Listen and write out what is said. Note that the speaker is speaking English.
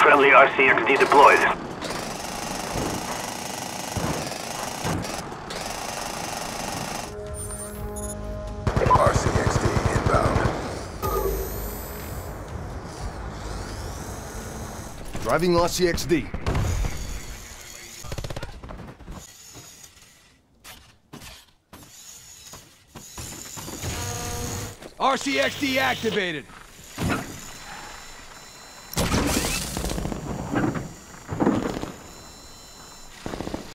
Friendly RCXD deployed. RCXD inbound. Driving RCXD. RCXD activated.